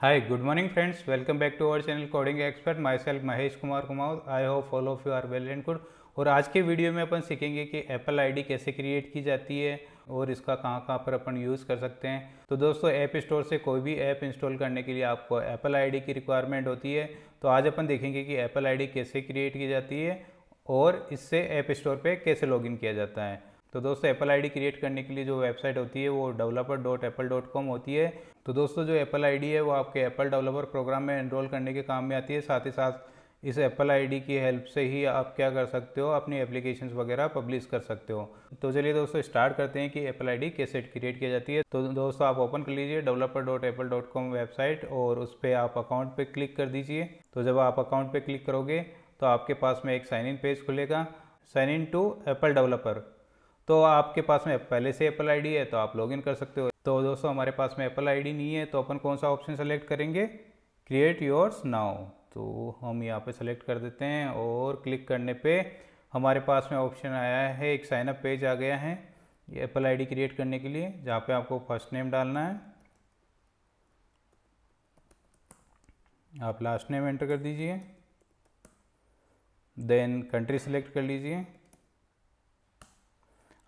Hi, good morning friends. Welcome back to our channel Coding Expert. Myself Mahesh Kumar Kumaud. I hope all of you are well and good. और आज के video में अपन सीखेंगे कि Apple ID कैसे create की जाती है और इसका कहाँ कहाँ पर अपन यूज़ कर सकते हैं तो दोस्तों ऐप स्टोर से कोई भी ऐप इंस्टॉल करने के लिए आपको एप्पल आईडी की रिक्वायरमेंट होती है तो आज अपन देखेंगे कि एप्पल आईडी कैसे क्रिएट की जाती है और इससे ऐप स्टोर पे कैसे लॉगिन किया जाता है तो दोस्तों एप्पल आईडी क्रिएट करने के लिए जो वेबसाइट होती है वो developer dot Apple dot com होती है। तो दोस्तों जो एप्पल आईडी है वो आपके एप्पल डेवलपर प्रोग्राम में एनरोल करने के काम में आती है। साथ ही साथ इस एप्पल आईडी की हेल्प से ही आप क्या कर सकते हो? अपनी एप्लीकेशंस वगैरह पब्लिश कर सकते हो। तो चलिए दोस्तों स्टार्ट करते हैं कि एप्पल आईडी कैसे क्रिएट की जाती है। तो दोस्तों आप ओपन कर लीजिए developer dot Apple dot com website और उस पर आप अकाउंट पर क्लिक कर दीजिए। तो जब आप अकाउंट पर क्लिक करोगे तो आपके पास में एक साइन इन पेज खुलेगा। Sign in to Apple developer तो आपके पास में पहले से एप्पल आईडी है तो आप लॉगिन कर सकते हो। तो दोस्तों, हमारे पास में एप्पल आईडी नहीं है तो अपन कौन सा ऑप्शन सेलेक्ट करेंगे? क्रिएट योर्स नाउ तो हम यहाँ पे सेलेक्ट कर देते हैं और क्लिक करने पे हमारे पास में ऑप्शन आया है, एक साइनअप पेज आ गया है ये एप्पल आईडी क्रिएट करने के लिए, जहाँ पे आपको फ़र्स्ट नेम डालना है। आप लास्ट नेम एंटर कर दीजिए देन कंट्री सेलेक्ट कर लीजिए।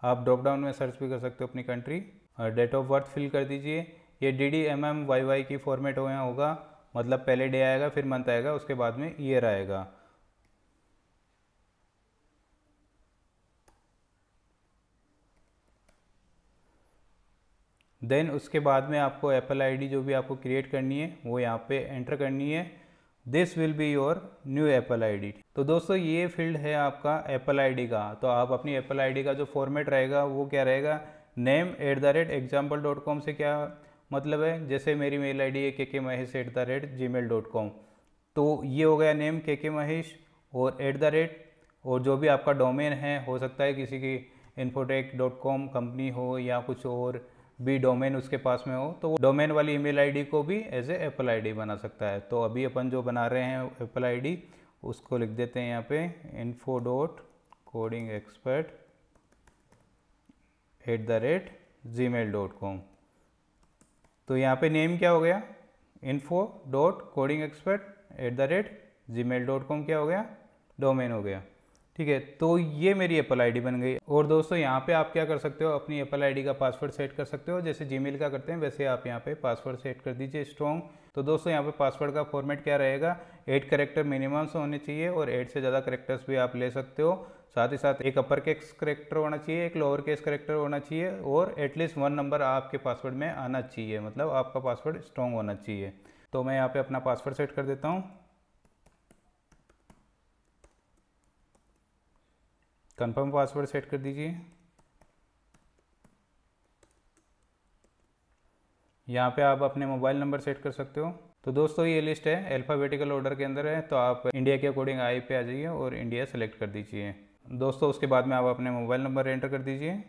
आप ड्रॉप डाउन में सर्च भी कर सकते हो अपनी कंट्री और डेट ऑफ़ बर्थ फिल कर दीजिए। ये D D M M Y Y की फॉर्मेट हो होगा। मतलब पहले डे आएगा, फिर मंथ आएगा, उसके बाद में ईयर आएगा। देन उसके बाद में आपको एप्पल आईडी जो भी आपको क्रिएट करनी है, वो यहाँ पे एंटर करनी है। This will be your new Apple ID तो दोस्तों, ये फ़ील्ड है आपका एप्पल आईडी का। तो आप अपनी एप्पल आईडी का जो फॉर्मेट रहेगा, वो क्या रहेगा? Name at the rate example dot com से क्या मतलब है? जैसे मेरी मेल आई डी है के K Mahesh at the rate Gmail dot com तो ये हो गया नेम के के महेश और एट द रेट और जो भी आपका डोमेन है, हो सकता है किसी की इन्फोटेक डॉट कॉम कंपनी हो या कुछ और भी डोमेन उसके पास में हो तो वो डोमेन वाली ईमेल आईडी को भी एज ए एप्पल आईडी बना सकता है। तो अभी अपन जो बना रहे हैं एप्पल आईडी उसको लिख देते हैं यहाँ पे info dot coding expert at the rate Gmail dot com तो यहाँ पे नेम क्या हो गया? Info dot coding expert at the rate Gmail dot com क्या हो गया? डोमेन हो गया। ठीक है तो ये मेरी एप्पल आईडी बन गई। और दोस्तों, यहाँ पे आप क्या कर सकते हो? अपनी एप्पल आईडी का पासवर्ड सेट कर सकते हो। जैसे जीमेल का करते हैं, वैसे आप यहाँ पे पासवर्ड सेट कर दीजिए स्ट्रॉन्ग तो दोस्तों, यहाँ पे पासवर्ड का फॉर्मेट क्या रहेगा? एट करेक्टर मिनिमम से होने चाहिए और एट से ज़्यादा करेक्टर्स भी आप ले सकते हो। साथ ही साथ एक अपर केस करेक्टर होना चाहिए, एक लोअर केस करेक्टर होना चाहिए और एटलीस्ट वन नंबर आपके पासवर्ड में आना चाहिए। मतलब आपका पासवर्ड स्ट्रॉन्ग होना चाहिए। तो मैं यहाँ पर अपना पासवर्ड सेट कर देता हूँ। कंफर्म पासवर्ड सेट कर दीजिए। यहाँ पे आप अपने मोबाइल नंबर सेट कर सकते हो। तो दोस्तों, ये लिस्ट है अल्फ़ाबेटिकल ऑर्डर के अंदर है तो आप इंडिया के अकॉर्डिंग आई पे आ जाइए और इंडिया सेलेक्ट कर दीजिए। दोस्तों, उसके बाद में आप अपने मोबाइल नंबर एंटर कर दीजिए।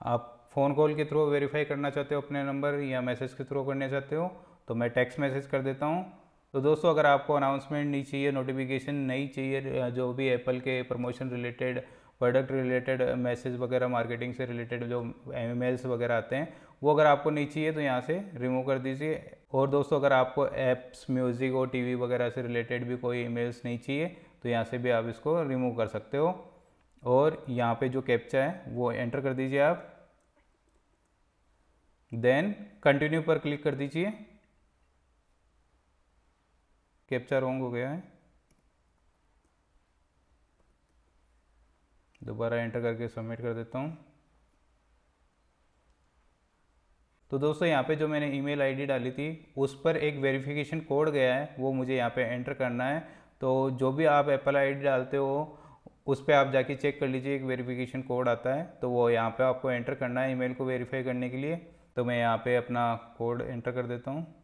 आप फ़ोन कॉल के थ्रू वेरीफाई करना चाहते हो अपने नंबर या मैसेज के थ्रू करना चाहते हो तो मैं टेक्स्ट मैसेज कर देता हूँ। तो दोस्तों, अगर आपको अनाउंसमेंट नहीं चाहिए नोटिफिकेशन नहीं चाहिए जो भी एप्पल के promotion related product related message वगैरह मार्केटिंग से रिलेटेड जो ईमेल्स वगैरह आते हैं, वो अगर आपको नहीं चाहिए तो यहाँ से रिमूव कर दीजिए। और दोस्तों, अगर आपको ऐप्स म्यूज़िक और टीवी वगैरह से रिलेटेड भी कोई ईमेल्स नहीं चाहिए तो यहाँ से भी आप इसको रिमूव कर सकते हो। और यहाँ पे जो कैप्चा है, वो एंटर कर दीजिए आप। देन कंटिन्यू पर क्लिक कर दीजिए। कैप्चा रॉन्ग हो गया है। दोबारा एंटर करके सबमिट कर देता हूँ। तो दोस्तों, यहाँ पे जो मैंने ईमेल आईडी डाली थी, उस पर एक वेरिफिकेशन कोड गया है, वो मुझे यहाँ पे एंटर करना है। तो जो भी आप एप्पल आईडी डालते हो, उस पर आप जाके चेक कर लीजिए, एक वेरिफिकेशन कोड आता है। तो वो यहाँ पे आपको एंटर करना है ईमेल को वेरीफाई करने के लिए। तो मैं यहाँ पे अपना कोड एंटर कर देता हूँ।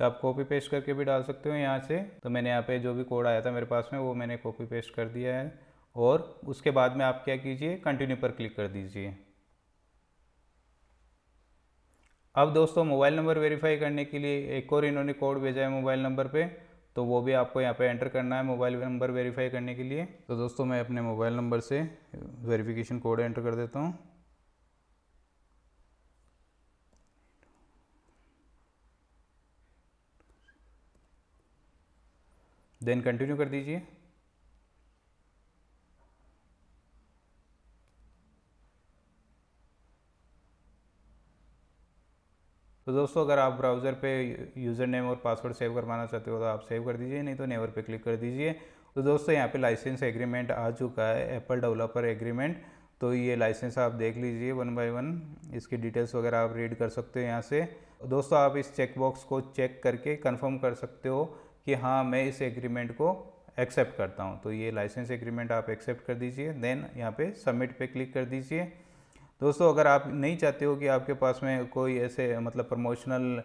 तो आप कॉपी पेस्ट करके भी डाल सकते हो यहाँ से। तो मैंने यहाँ पे जो भी कोड आया था मेरे पास में, वो मैंने कॉपी पेस्ट कर दिया है। और उसके बाद में आप क्या कीजिए कंटिन्यू पर क्लिक कर दीजिए। अब दोस्तों मोबाइल नंबर वेरीफाई करने के लिए एक और इन्होंने कोड भेजा है मोबाइल नंबर पे। तो वो भी आपको यहाँ पे एंटर करना है मोबाइल नंबर वेरीफाई करने के लिए। तो दोस्तों, मैं अपने मोबाइल नंबर से वेरिफिकेशन कोड एंटर कर देता हूँ। देन कंटिन्यू कर दीजिए। तो दोस्तों, अगर आप ब्राउज़र पे यूज़र नेम और पासवर्ड सेव करवाना चाहते हो तो आप सेव कर दीजिए, नहीं तो नेवर पे क्लिक कर दीजिए। तो दोस्तों, यहाँ पे लाइसेंस एग्रीमेंट आ चुका है एप्पल डेवलपर एग्रीमेंट तो ये लाइसेंस आप देख लीजिए वन बाय वन इसकी डिटेल्स वगैरह आप रीड कर सकते हो यहाँ से। दोस्तों, आप इस चेक बॉक्स को चेक करके कंफर्म कर सकते हो कि हाँ मैं इस एग्रीमेंट को एक्सेप्ट करता हूँ। तो ये लाइसेंस एग्रीमेंट आप एक्सेप्ट कर दीजिए देन यहाँ पे सबमिट पे क्लिक कर दीजिए। दोस्तों, अगर आप नहीं चाहते हो कि आपके पास में कोई ऐसे मतलब प्रमोशनल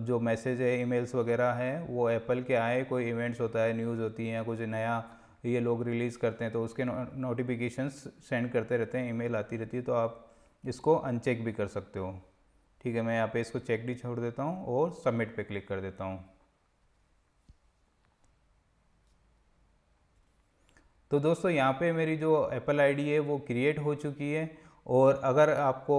जो मैसेज है ईमेल्स वगैरह हैं, वो एप्पल के आए, कोई इवेंट्स होता है न्यूज़ होती हैं कुछ नया ये लोग रिलीज़ करते हैं तो उसके नोटिफिकेशंस सेंड करते रहते हैं ईमेल आती रहती है तो आप इसको अनचेक भी कर सकते हो। ठीक है, मैं यहाँ पे इसको चेक भी छोड़ देता हूँ और सबमिट पे क्लिक कर देता हूँ। तो दोस्तों, यहाँ पे मेरी जो एप्पल आईडी है वो क्रिएट हो चुकी है और अगर आपको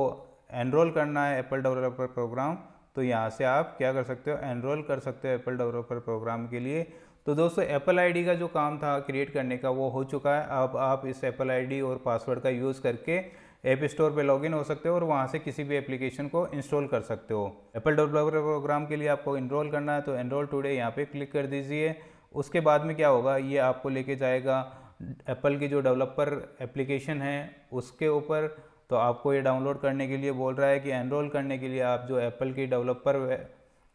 एनरोल करना है एप्पल डेवलपर प्रोग्राम तो यहाँ से आप क्या कर सकते हो एनरोल कर सकते हो एप्पल डेवलपर प्रोग्राम के लिए। तो दोस्तों एप्पल आईडी का जो काम था क्रिएट करने का वो हो चुका है। अब आप इस एप्पल आईडी और पासवर्ड का यूज़ करके ऐप स्टोर पे लॉगिन हो सकते हो और वहाँ से किसी भी एप्लीकेशन को इंस्टॉल कर सकते हो। एप्पल डेवलपर प्रोग्राम के लिए आपको इनरोल करना है तो एनरोल टुडे यहाँ पे क्लिक कर दीजिए। उसके बाद में क्या होगा, ये आपको लेके जाएगा। एप्पल की जो डेवलपर एप्लीकेशन है, उसके ऊपर तो आपको ये डाउनलोड करने के लिए बोल रहा है कि एनरोल करने के लिए आप जो एप्पल की डेवलपर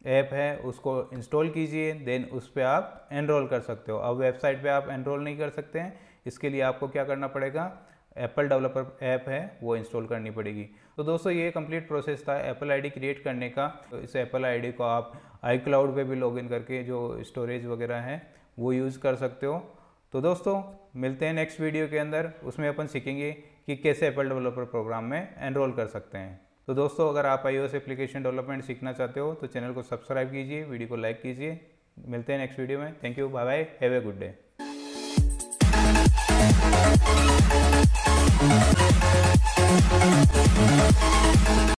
ऐप है, उसको इंस्टॉल कीजिए देन उस पर आप एनरोल कर सकते हो। अब वेबसाइट पे आप एनरोल नहीं कर सकते हैं। इसके लिए आपको क्या करना पड़ेगा एप्पल डेवलपर ऐप है, वो इंस्टॉल करनी पड़ेगी। तो दोस्तों, ये कंप्लीट प्रोसेस था एप्पल आईडी क्रिएट करने का। तो इस एप्पल आईडी को आप आई क्लाउड पर भी लॉगिन करके जो स्टोरेज वगैरह है, वो यूज़ कर सकते हो। तो दोस्तों, मिलते हैं नेक्स्ट वीडियो के अंदर। उसमें अपन सीखेंगे कि कैसे एप्पल डेवलपर प्रोग्राम में एनरोल कर सकते हैं। तो दोस्तों, अगर आप आई एप्लीकेशन डेवलपमेंट सीखना चाहते हो तो चैनल को सब्सक्राइब कीजिए वीडियो को लाइक कीजिए। मिलते हैं नेक्स्ट वीडियो में। Thank you bye bye have a good day よし!